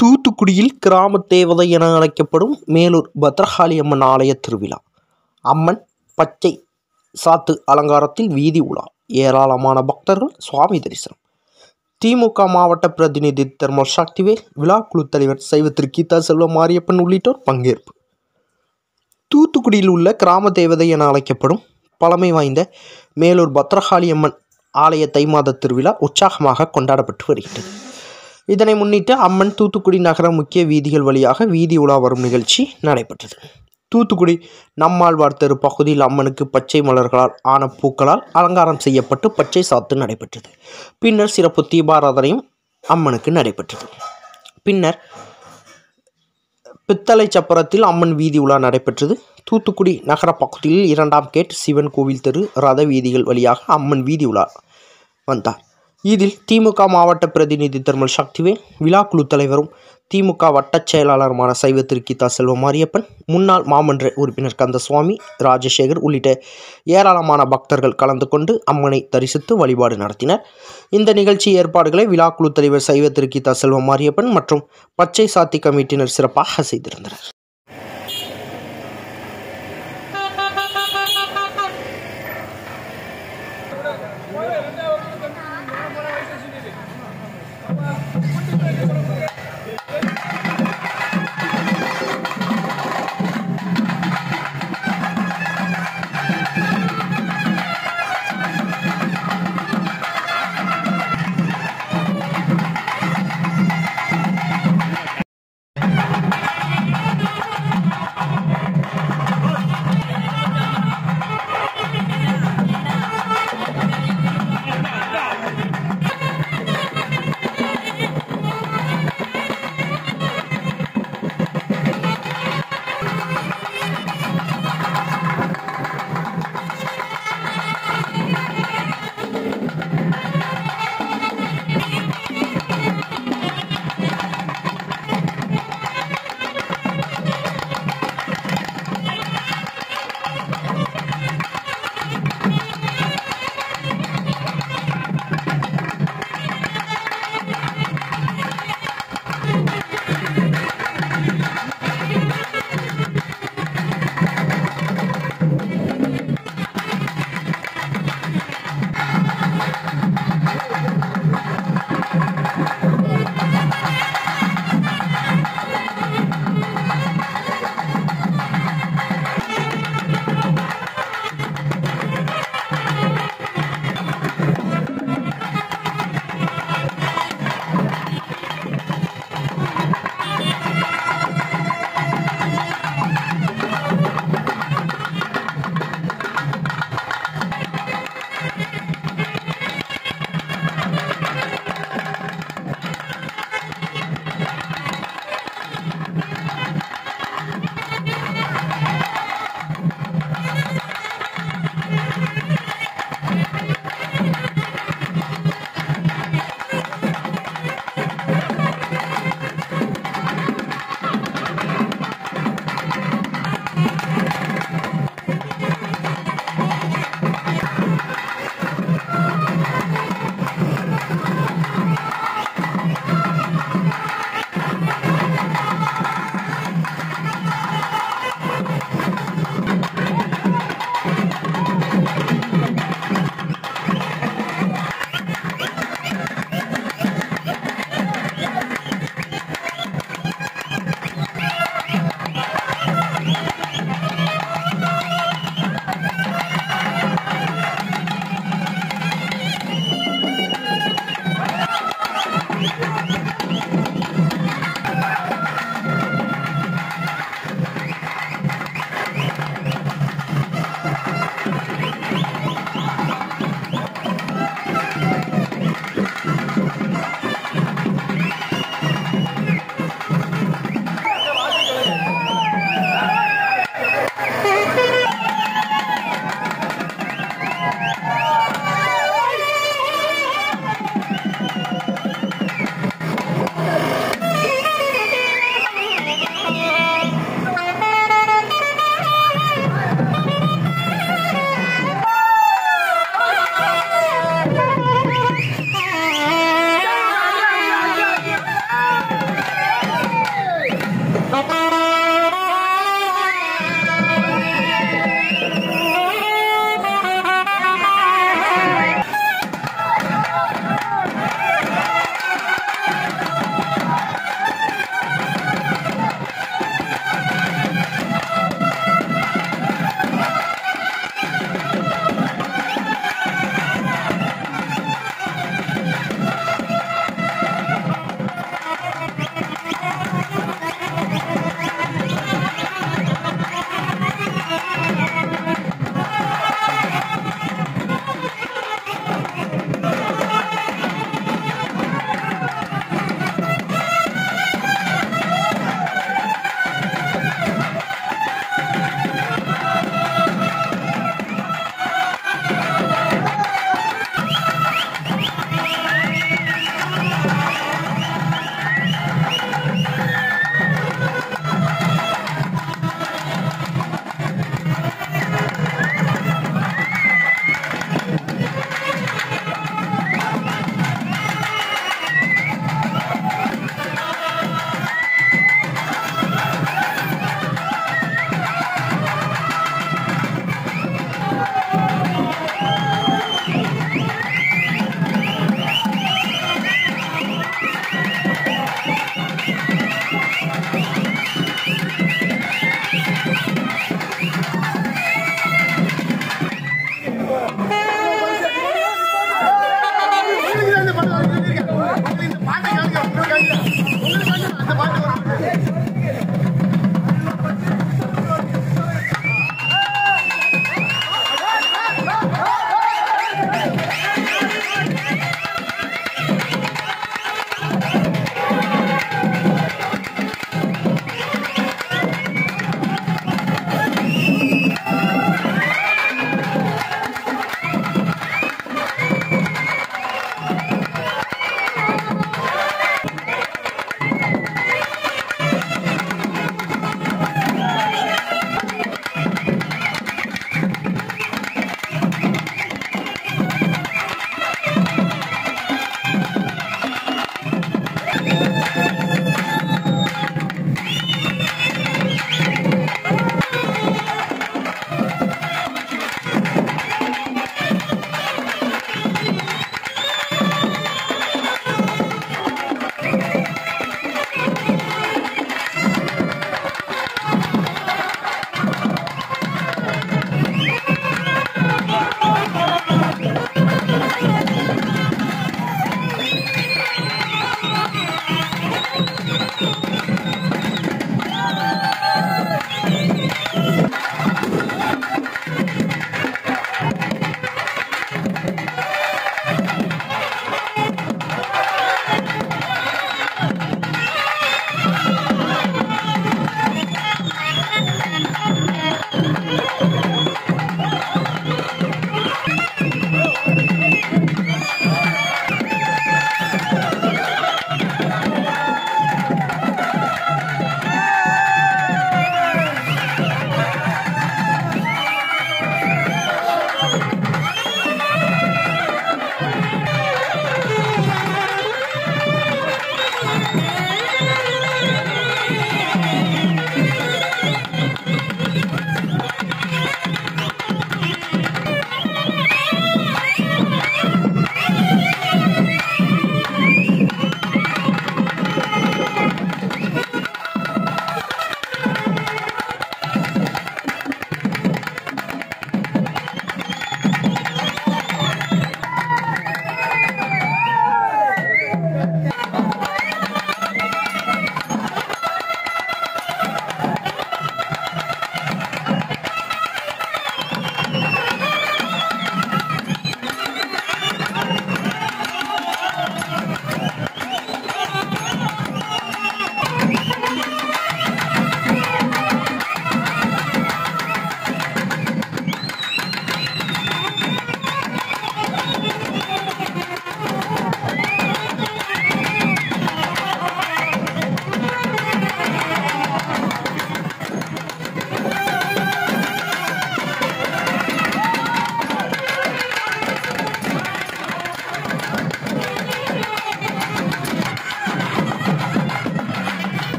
தூத்துக்குடியில் கிராம தேவதை என அழைக்கப்படும் மேலூர் பத்ரகாளி அம்மன் ஆலய திருவிழா. அம்மன் பச்சை சாத்து அலங்காரத்தில் வீதி உலா. ஏராளமான பக்தர்கள் சுவாமி தரிசனம். திமுக மாவட்ட பிரதிநிதி தெர்மல் சக்திவேல் விழாக்குழு தலைவர் சைவத்திரு கீதா செல்வம் மாரியப்பன் உள்ளிட்டோர் பங்கேற்பு. தூத்துக்குடியில் உள்ள கிராம தேவதை என அழைக்கப்படும் பழமை வாய்ந்த மேலூர் பத்ரகாளி அம்மன் ஆலய தை மாத திருவிழா உற்சாகமாக கொண்டாடப்பட்டு வருகின்றது. இதனை முன்னிட்டு அம்மன் தூத்துக்குடி நகர முக்கிய வீதிகள் வழியாக வீதி உலா வரும் நிகழ்ச்சி நடைபெற்றது. தூத்துக்குடி நம்மாழ்வார் தெரு பகுதியில் அம்மனுக்கு பச்சை மலர்களால் ஆன பூக்களால் அலங்காரம் செய்யப்பட்டு பச்சை சாத்து நடைபெற்றது. பின்னர் சிறப்பு தீபாராதனையும் அம்மனுக்கு நடைபெற்றது. பின்னர் பித்தளை சப்பரத்தில் அம்மன் வீதி உலா நடைபெற்றது. தூத்துக்குடி நகர பகுதியில் இரண்டாம் கேட் சிவன் கோவில் தெரு ரத வீதிகள் வழியாக அம்மன் வீதி உலா வந்தார். இதில் திமுக மாவட்ட பிரதிநிதி தர்மல் சக்திவே விழாக்குழு தலைவரும் திமுக வட்டச் செயலாளருமான சைவ திருக்கிதா செல்வம் மாரியப்பன் முன்னாள் மாமன்ற உறுப்பினர் கந்தசுவாமி ராஜசேகர் உள்ளிட்ட ஏராளமான பக்தர்கள் கலந்து கொண்டு அம்மனை தரிசித்து வழிபாடு நடத்தினர். இந்த நிகழ்ச்சி ஏற்பாடுகளை விழாக்குழு தலைவர் சைவ திருக்கிதா செல்வம் மாரியப்பன் மற்றும் பச்சை சாத்தி கமிட்டியினர் சிறப்பாக செய்திருந்தனர்.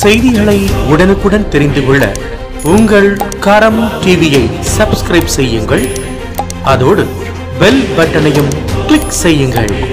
செய்திகளை உடனுக்குடன் தெரிந்து கொள்ள உங்கள் கரம் டிவியை சப்ஸ்கிரைப் செய்யுங்கள். அதோடு பெல் பட்டனையும் கிளிக் செய்யுங்கள்.